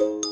Música